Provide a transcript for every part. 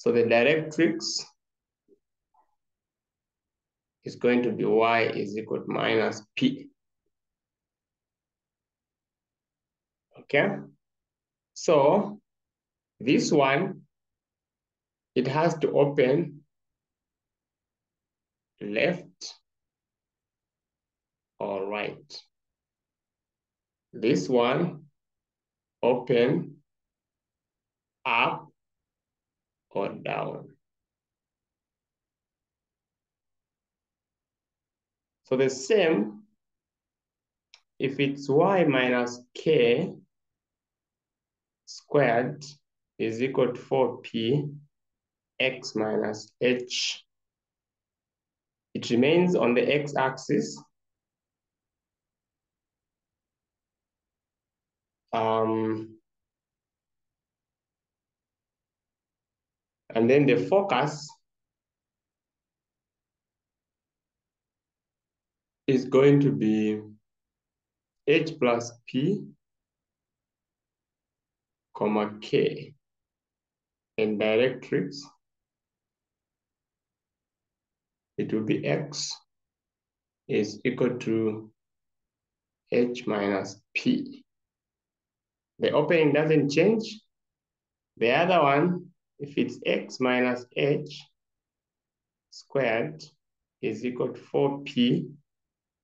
So the directrix is going to be y is equal to minus p. Okay, so this one, it has to open left or right. This one, open up or down. So the same, if it's y minus k squared is equal to 4p x minus h. It remains on the x-axis. Um, and then the focus is going to be h plus p comma k and directrix it will be x is equal to h minus p. The opening doesn't change. The other one if it's x minus h squared is equal to 4p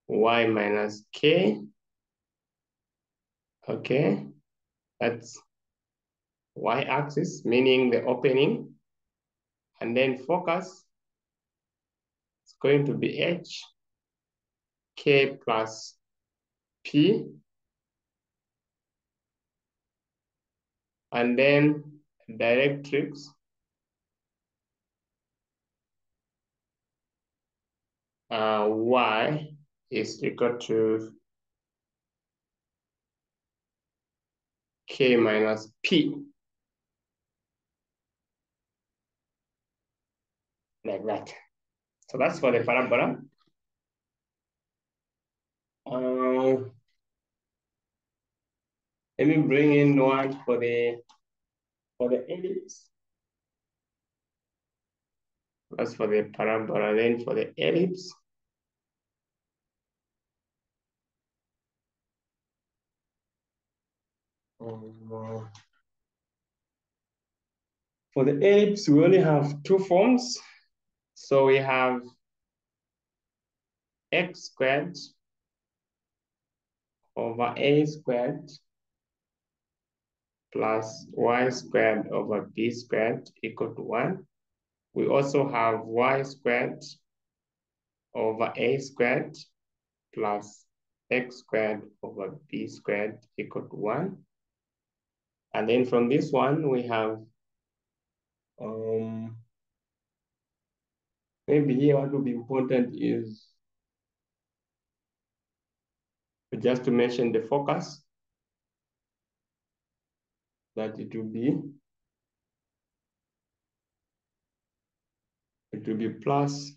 y minus k okay that's y-axis, meaning the opening, and then focus is going to be h, k plus p, and then directrix uh, y is equal to k minus p. like that. So that's for the parabola. Uh, let me bring in one for the for the ellipse. That's for the parabola. Then for the ellipse. Um, for the ellipse, we only have two forms. So we have x squared over a squared plus y squared over b squared equal to 1. We also have y squared over a squared plus x squared over b squared equal to 1. And then from this one, we have um, maybe here what will be important is just to mention the focus that it will be it will be plus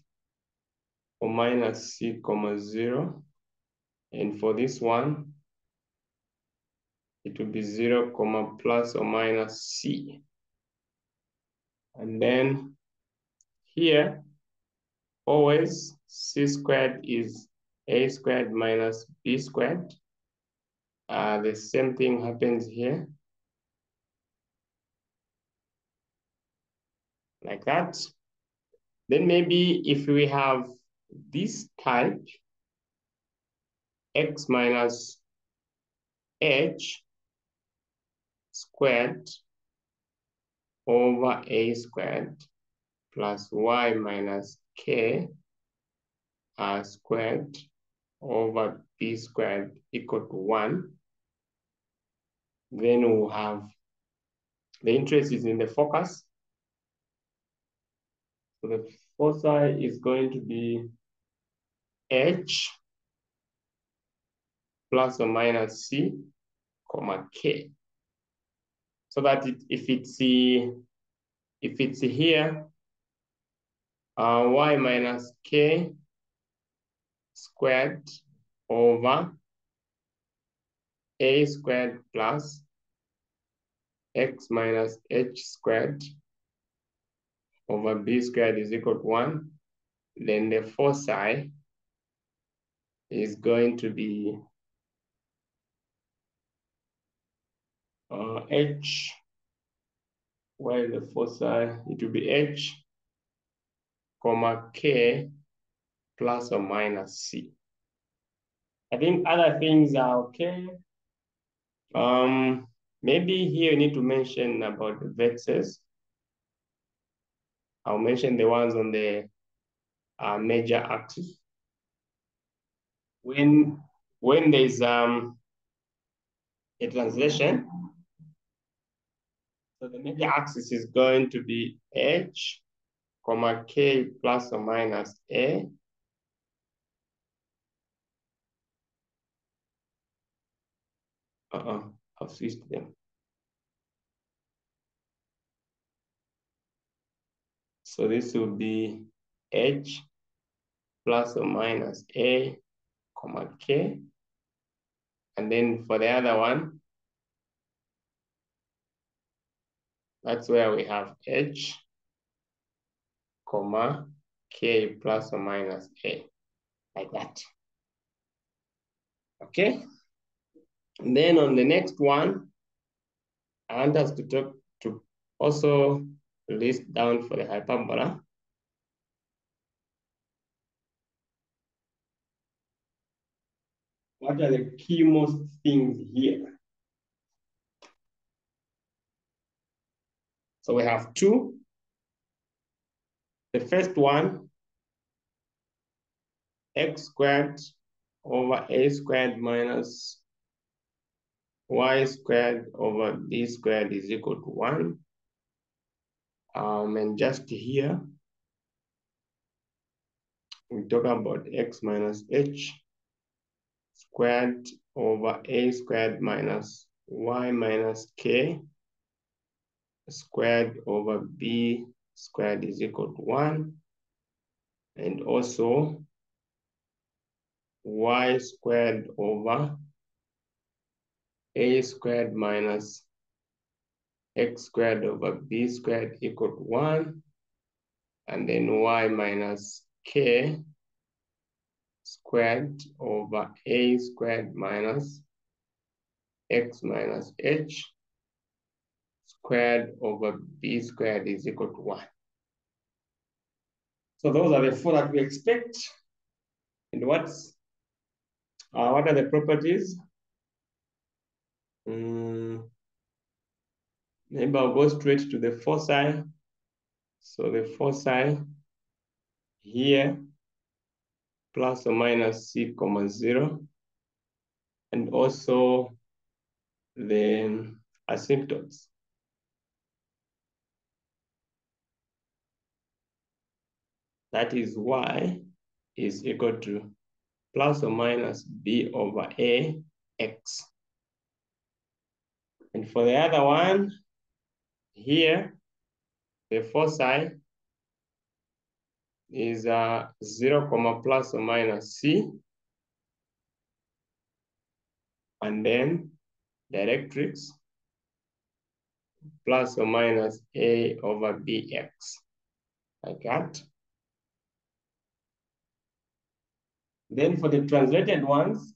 or minus c comma zero and for this one it will be zero comma plus or minus c and then here always c squared is a squared minus b squared. Uh, the same thing happens here. Like that. Then maybe if we have this type, x minus h squared over a squared plus y minus k r squared over b squared equal to 1. Then we'll have the interest is in the focus. So the foci is going to be h plus or minus c, comma k. So that it, if it's if it's here, uh, y minus k squared over a squared plus x minus h squared over b squared is equal to 1, then the foci is going to be uh, h, where the foci, it will be h, comma k plus or minus c. I think other things are okay. Um, maybe here you need to mention about the vexes. I'll mention the ones on the uh, major axis. When when there's um a translation, so the major axis is going to be h, comma k plus or minus a Uh-uh, I've switched them. So this will be h plus or minus a, comma k. And then for the other one, that's where we have h, comma k plus or minus a, like that. Okay. And then on the next one, I want us to talk to also list down for the hyperbola. What are the key most things here? So we have two. The first one, x squared over a squared minus y squared over b squared is equal to 1. Um, and just here, we talk about x minus h squared over a squared minus y minus k squared over b squared is equal to 1. And also y squared over a squared minus x squared over b squared equal to 1. And then y minus k squared over a squared minus x minus h squared over b squared is equal to 1. So those are the four that we expect. And what's uh, what are the properties? Um, maybe I'll go straight to the foci. So the foci here, plus or minus c comma zero, and also the asymptotes. That is y is equal to plus or minus b over a x. And for the other one, here, the foci is uh, 0, comma plus or minus c. And then directrix plus or minus a over bx, like that. Then for the translated ones,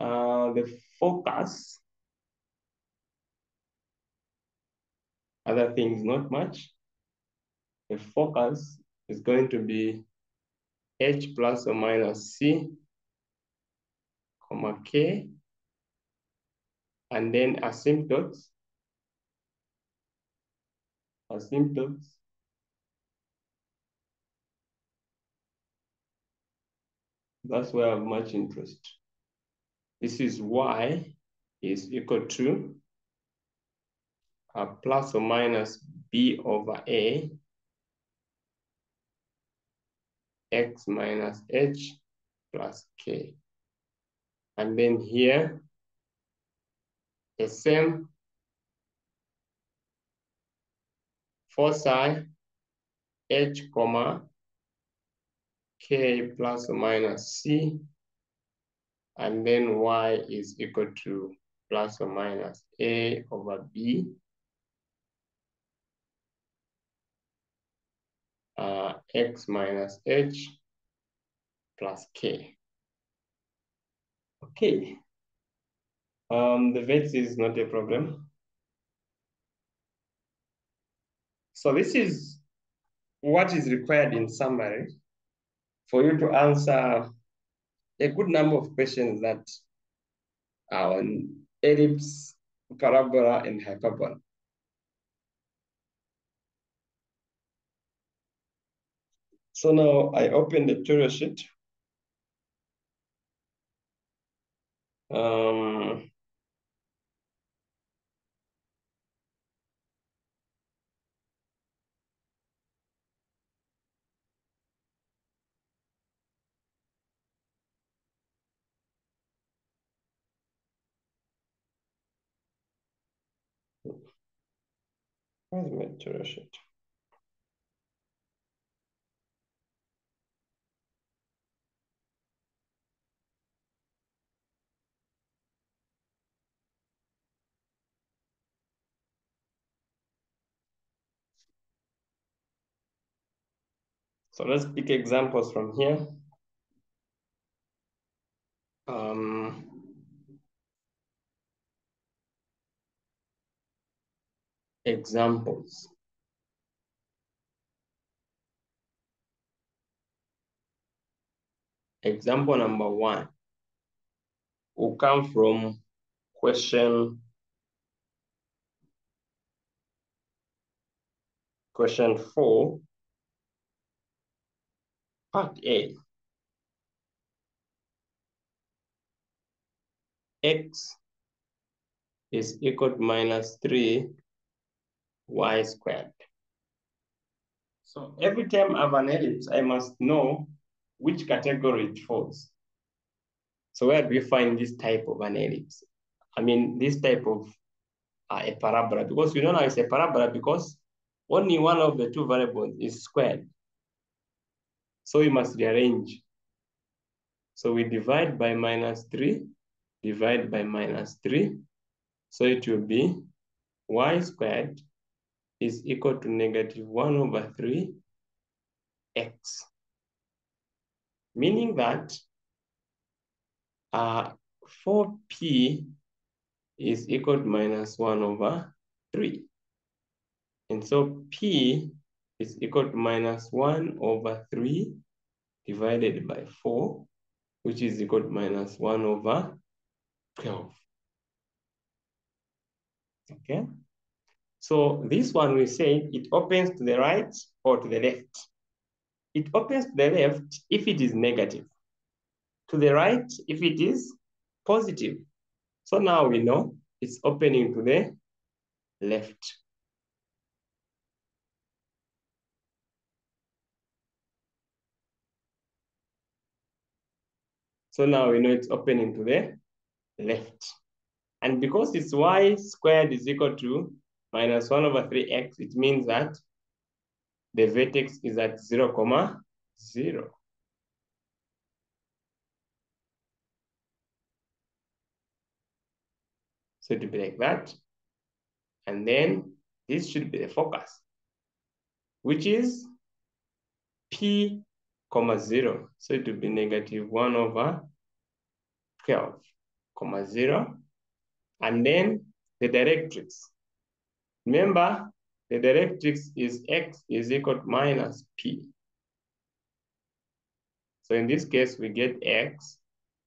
uh, the focus, other things, not much. The focus is going to be h plus or minus c, comma k, and then asymptotes, asymptotes, that's where I have much interest. This is y is equal to a plus or minus b over a x minus h plus k. And then here, the same for foci h comma k plus or minus c and then y is equal to plus or minus a over b uh, x minus h plus k. Okay. Um, the weights is not a problem. So this is what is required in summary for you to answer a good number of questions that are on ellipse, parabola, and hyperbola. So now I open the tutorial sheet. Um, where's my tutorial sheet? So let's pick examples from here. Um, examples. Example number one will come from question question four, part A. X is equal to minus three y squared. So every time I have an ellipse, I must know which category it falls. So where do we find this type of an ellipse? I mean, this type of uh, a parabola, because we know now it's a parabola because only one of the two variables is squared. So we must rearrange. So we divide by minus 3, divide by minus 3. So it will be y squared is equal to negative 1 over 3 x. Meaning that uh, 4p is equal to minus 1 over 3. And so p is equal to minus 1 over 3 divided by 4, which is equal to minus 1 over 12. Okay. So this one we say it opens to the right or to the left. It opens to the left if it is negative. To the right if it is positive. So now we know it's opening to the left. So now we know it's opening to the left. And because it's y squared is equal to minus 1 over 3x, it means that the vertex is at 0, comma 0. So it will be like that. And then this should be the focus, which is p comma 0. So it will be negative 1 over 12 comma 0. And then the directrix. Remember, the directrix is x is equal to minus p. So in this case, we get x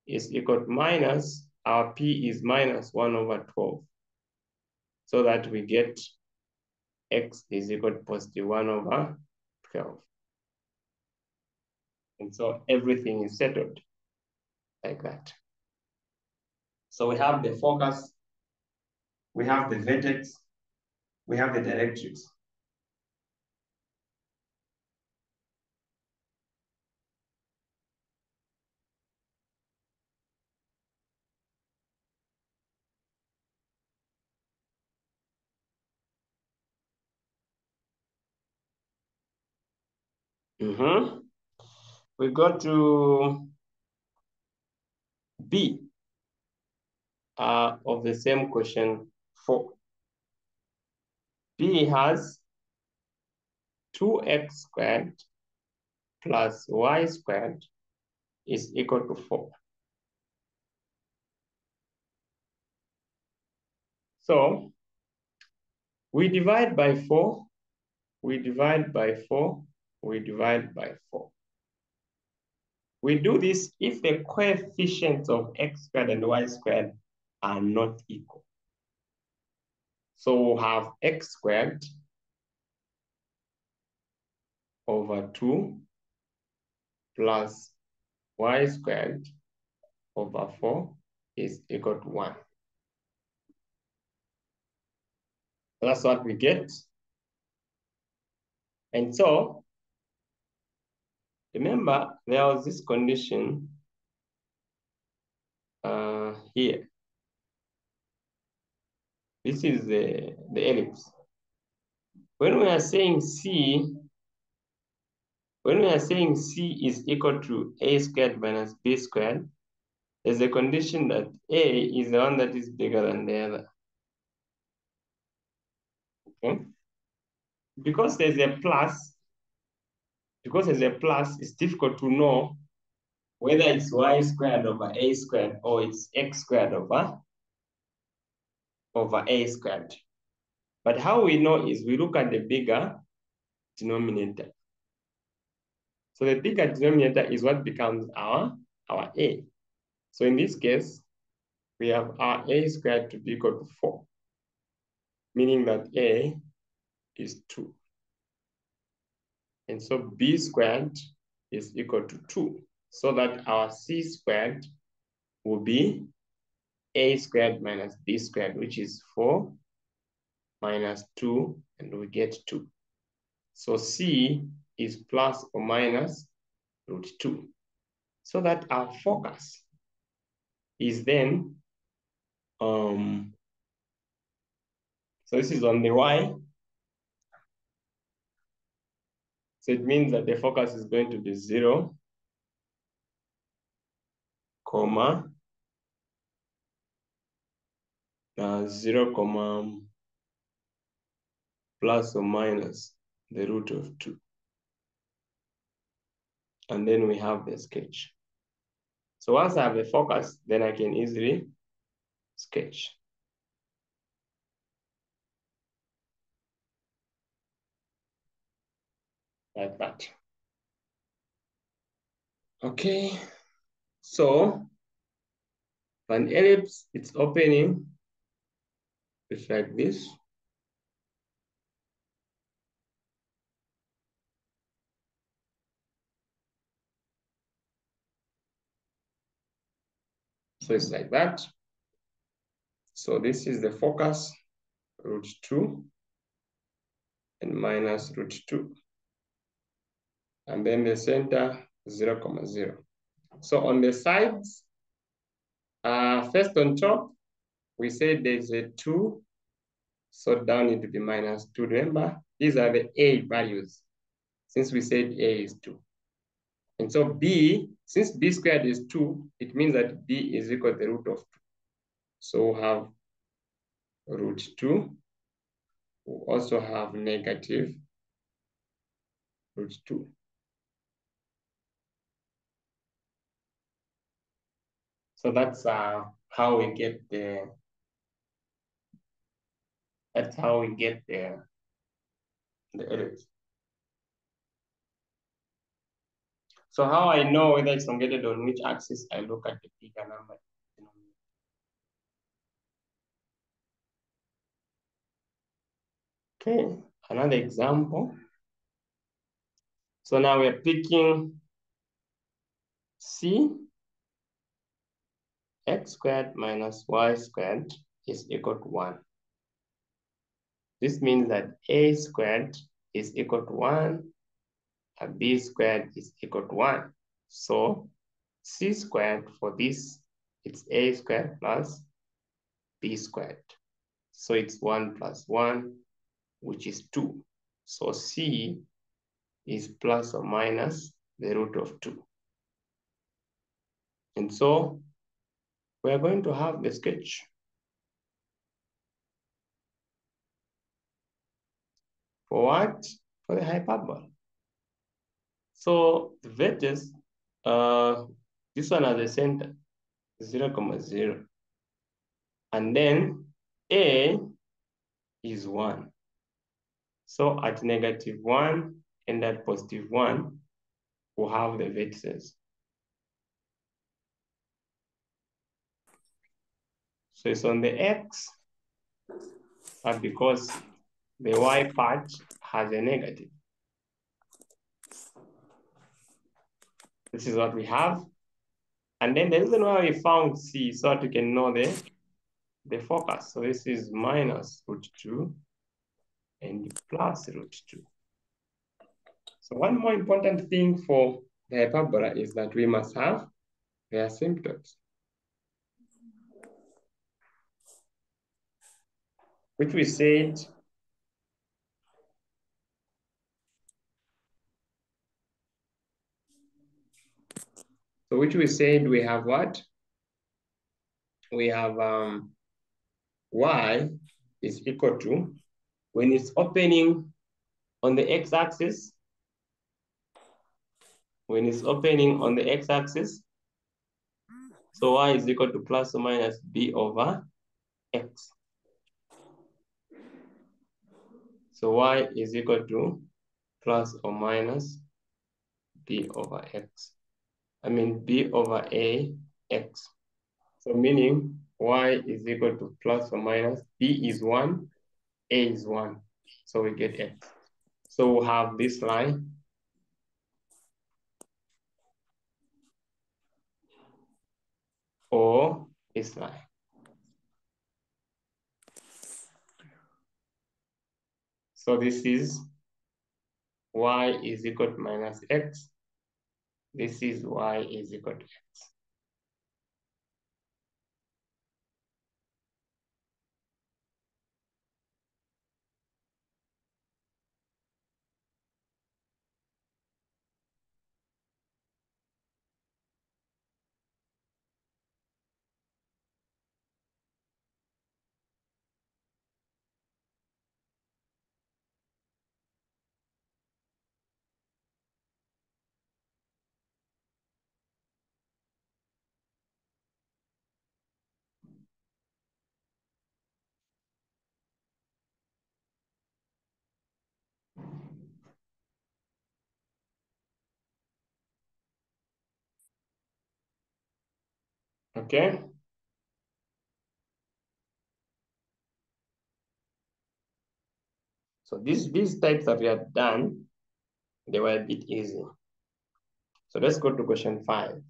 is equal to minus, our p is minus 1 over 12. So that we get x is equal to positive 1 over 12. And so everything is settled like that. So we have the focus, we have the vertex, we have the directrix. Mm -hmm. We go to B uh, of the same question four. B has 2x squared plus y squared is equal to 4. So we divide by 4, we divide by 4, we divide by 4. We do this if the coefficients of x squared and y squared are not equal. So we'll have x squared over 2 plus y squared over 4 is equal to 1. That's what we get. And so, remember, there was this condition uh, here. This is the, the ellipse. When we are saying C, when we are saying C is equal to A squared minus B squared, there's a condition that A is the one that is bigger than the other. Okay? Because there's a plus, because there's a plus, it's difficult to know whether it's y squared over a squared or it's x squared over, over a squared. But how we know is we look at the bigger denominator. So the bigger denominator is what becomes our, our a. So in this case, we have our a squared to be equal to 4 meaning that A is 2. And so B squared is equal to 2, so that our C squared will be A squared minus B squared, which is 4 minus 2, and we get 2. So C is plus or minus root 2. So that our focus is then um, so this is on the Y. So it means that the focus is going to be zero, comma, uh, zero, comma, plus or minus the root of two. And then we have the sketch. So once I have the focus, then I can easily sketch. like that. Okay, so an ellipse, it's opening, it's like this. So it's like that. So this is the focus, root 2 and minus root 2 and then the center 0, comma 0. So on the sides, uh, first on top, we said there's a 2, so down will be minus 2. Remember, these are the A values, since we said A is 2. And so B, since B squared is 2, it means that B is equal to the root of 2. So we have root 2. We also have negative root 2. So that's uh, how we get the, that's how we get there. the ellipse. So how I know whether it's located on which axis, I look at the bigger number. Okay, another example. So now we're picking C x squared minus y squared is equal to 1. This means that a squared is equal to 1 and b squared is equal to 1. So c squared for this, it's a squared plus b squared. So it's 1 plus 1, which is 2. So c is plus or minus the root of 2. And so we are going to have the sketch. For what? for the hyperbola. So the vertex, uh, this one has the center, 0, comma 0. And then A is 1. So at negative 1 and at positive 1, we'll have the vertices. So it's on the X, but because the Y part has a negative. This is what we have. And then the reason why we found C so that we can know the, the focus. So this is minus root 2 and plus root 2. So one more important thing for the hyperbola is that we must have the asymptotes. Which we said So which we said we have what? We have um, y is equal to, when it's opening on the x-axis, when it's opening on the x-axis, so y is equal to plus or minus b over x. So y is equal to plus or minus b over x. I mean b over a x. So meaning y is equal to plus or minus, b is 1, a is 1. So we get x. So we have this line. Or this line. So this is y is equal to minus x this is y is equal to x. Okay. So these, these types that we have done, they were a bit easy. So let's go to question five.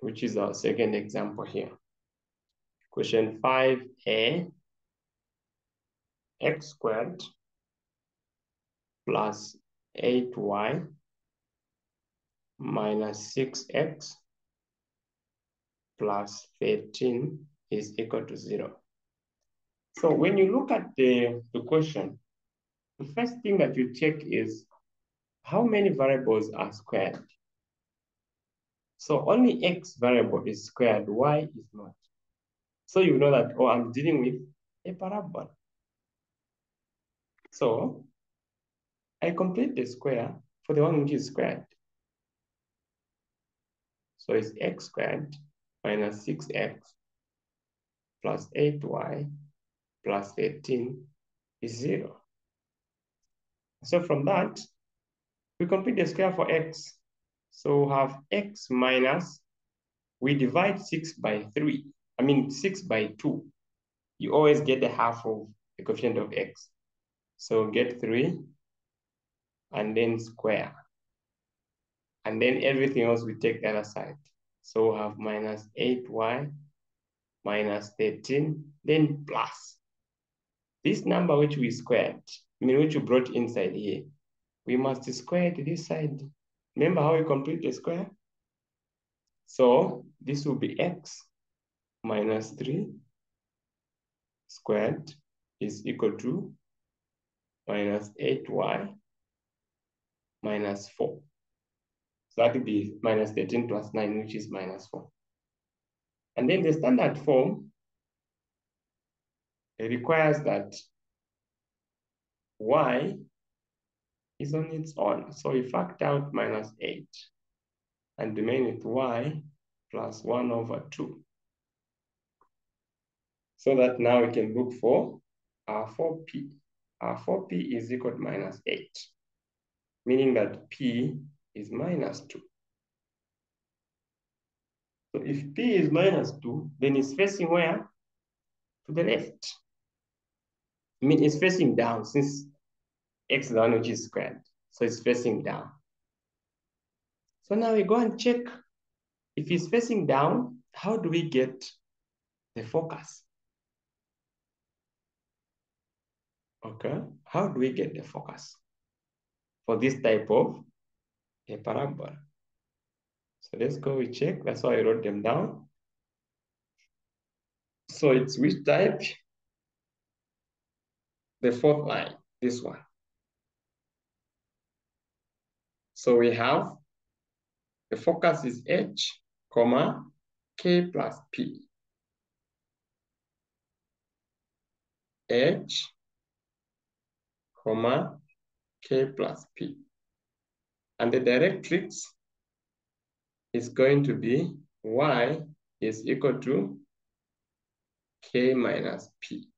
Which is our second example here. Question 5a, x squared plus 8y minus 6x plus 13 is equal to 0. So when you look at the, the question, the first thing that you check is how many variables are squared? So only x variable is squared, y is not. So you know that, oh, I'm dealing with a parabola. So I complete the square for the one which is squared. So it's x squared minus 6x plus 8y plus 18 is 0. So from that, we complete the square for x. So we have x minus, we divide 6 by 3. I mean 6 by 2. You always get the half of the coefficient of x. So get 3 and then square. And then everything else we take the other side. So we have minus 8y minus 13, then plus. This number which we squared, I mean which we brought inside here, we must square to this side. Remember how we complete the square? So this will be x minus 3 squared is equal to minus 8y minus 4. So that would be minus 13 plus 9, which is minus 4. And then the standard form, requires that y is on its own. So we factor out minus 8 and remain with y plus 1 over 2. So that now we can look for our 4p. Our 4p is equal to minus 8, meaning that p is minus 2. So if p is minus 2, then it's facing where? To the left. I mean, it's facing down since x is the one which is squared. So it's facing down. So now we go and check if it's facing down, how do we get the focus? Okay, how do we get the focus for this type of a parabola? So let's go, we check. That's why I wrote them down. So it's which type? The fourth line, this one. So we have the focus is H, comma, K plus P. H, comma, K plus P. And the directrix is going to be Y is equal to K minus P.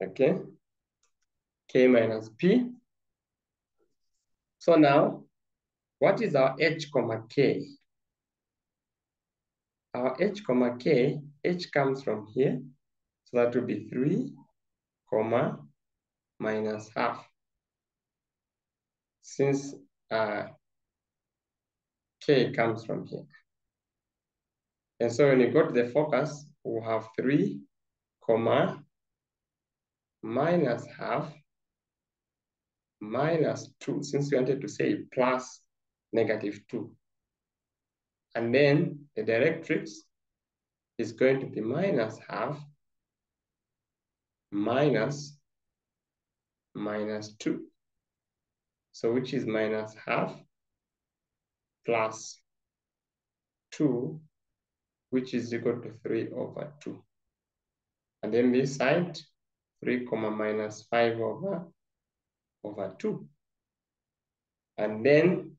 Okay, K minus P. So now, what is our H comma K? Our H comma K, H comes from here. So that will be 3 comma minus half. Since uh, K comes from here. And so when you go to the focus, we'll have 3 comma minus half minus 2, since we wanted to say plus negative 2. And then the directrix is going to be minus half minus minus 2. So which is minus half plus 2, which is equal to 3 over 2. And then this side, 3 comma minus 5 over, over 2. And then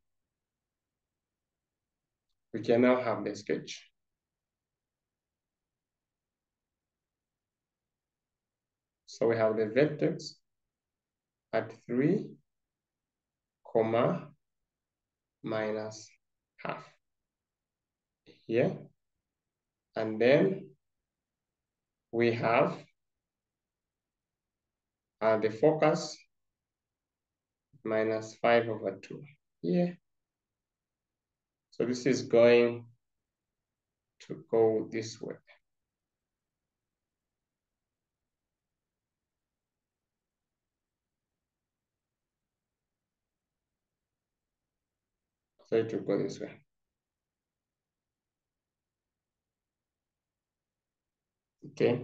we can now have the sketch. So we have the vertex at 3, comma, minus half here. And then we have uh, the focus minus 5 over 2 here. So this is going to go this way. So it will go this way. Okay.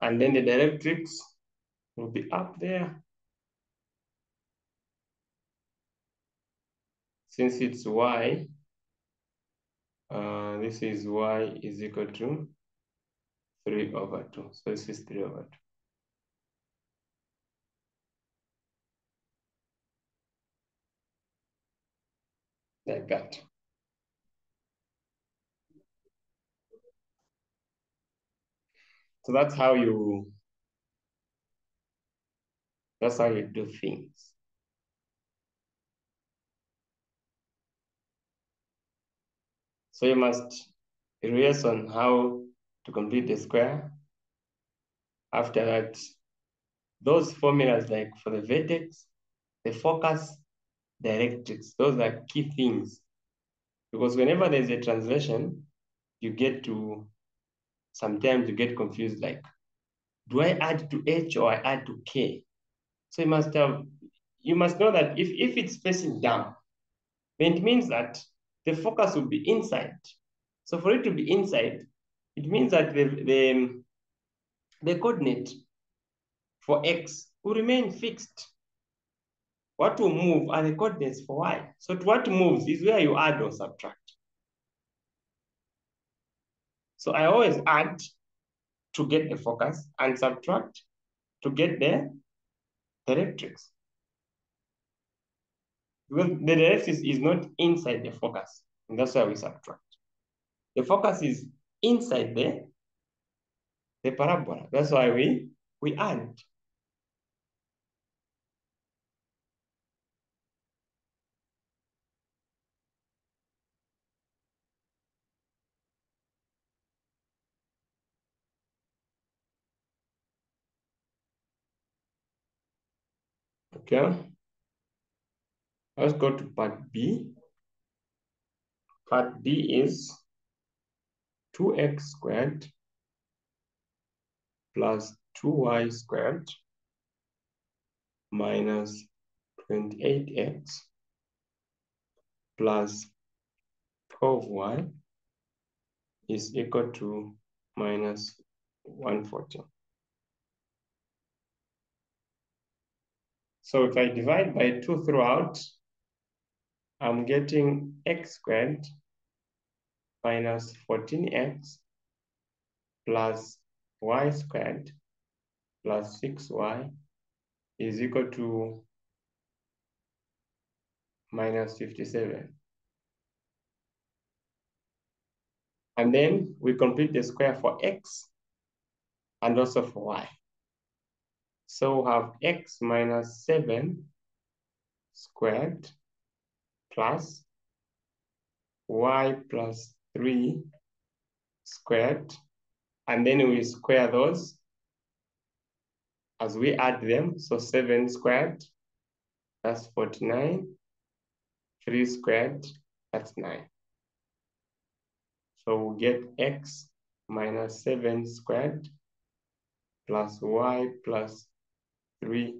And then the directrix will be up there. Since it's y, uh, this is y is equal to 3 over 2. So this is 3 over 2. Like that. So that's how you, that's how you do things. So you must erase on how to complete the square. After that, those formulas like for the vertex, the focus, directrix, those are key things. Because whenever there's a translation, you get to, sometimes you get confused like, do I add to H or I add to K? So you must have, you must know that if, if it's facing down, then it means that the focus will be inside. So for it to be inside, it means that the, the, the coordinate for X will remain fixed. What will move are the coordinates for Y. So what moves is where you add or subtract. So I always add to get the focus and subtract to get the directrix. Because the directrix is not inside the focus, and that's why we subtract. The focus is inside the, the parabola. That's why we, we add. Okay. Let's go to part B. Part B is 2x squared plus 2y squared minus 28x plus 12y is equal to minus 140. So if I divide by 2 throughout, I'm getting x squared minus 14x plus y squared plus 6y is equal to minus 57. And then we complete the square for x and also for y. So we have x minus 7 squared plus y plus 3 squared. And then we square those as we add them. So 7 squared, that's 49. 3 squared, that's 9. So we get x minus 7 squared plus y plus 3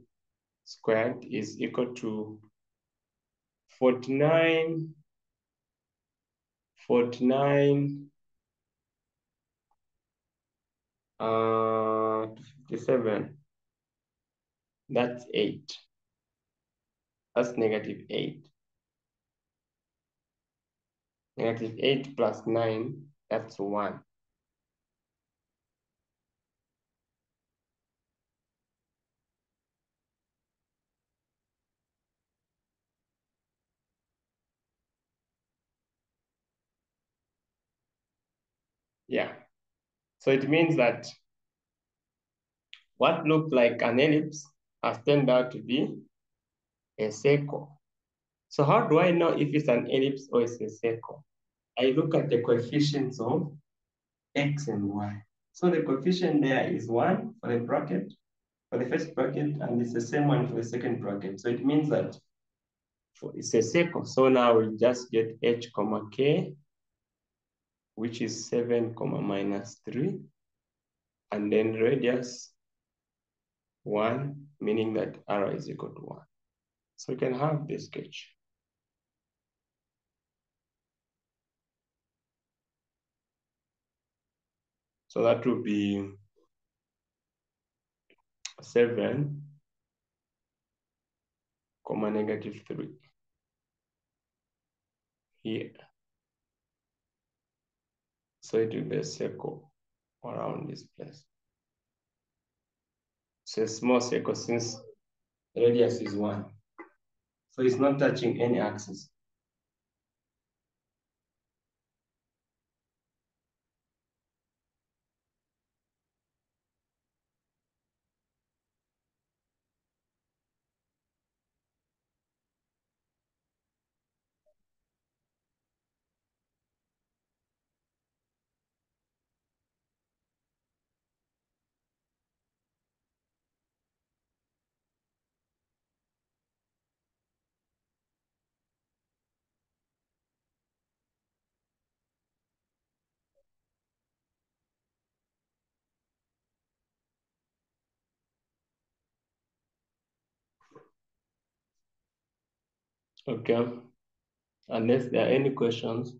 squared is equal to 49, 49, uh, 57. That's 8. That's negative 8. Negative 8 plus 9, that's 1. Yeah. So it means that what looked like an ellipse has turned out to be a circle. So how do I know if it's an ellipse or it's a circle? I look at the coefficients of x and y. So the coefficient there is 1 for the bracket, for the first bracket, and it's the same one for the second bracket. So it means that it's a circle. So now we just get h comma k which is 7 comma minus 3. And then radius 1, meaning that r is equal to 1. So we can have this sketch. So that would be 7 comma negative 3 here. So it will be a circle around this place. So a small circle since radius is one. So it's not touching any axis. Okay. Unless there are any questions.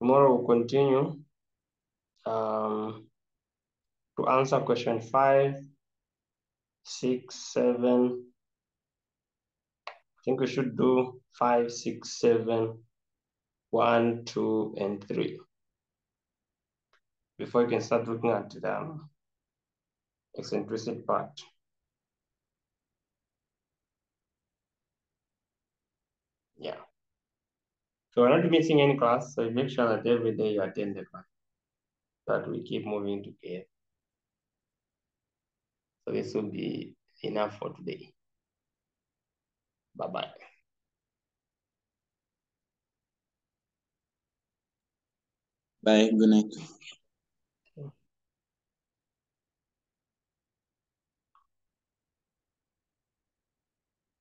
Tomorrow we'll continue um, to answer question five, six, seven. I think we should do five, six, seven, one, two, and three. Before you can start looking at the eccentricity part. Yeah. So we're not missing any class, so make sure that every day you attend the class. That we keep moving together. So this will be enough for today. Bye-bye. Bye. Good night.